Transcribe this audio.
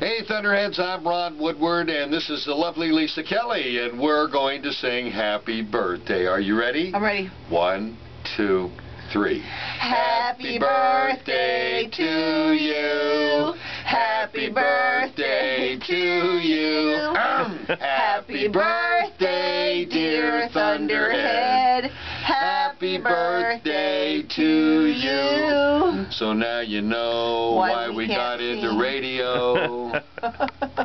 Hey Thunderheads, I'm Ron Woodward and this is the lovely Lisa Kelly and we're going to sing happy birthday. Are you ready? I'm ready. One, two, three. Happy birthday to you. Happy birthday to you. Um. Happy birthday, dear Thunderhead. Happy birthday to you. So now you know Why why we we got into radio.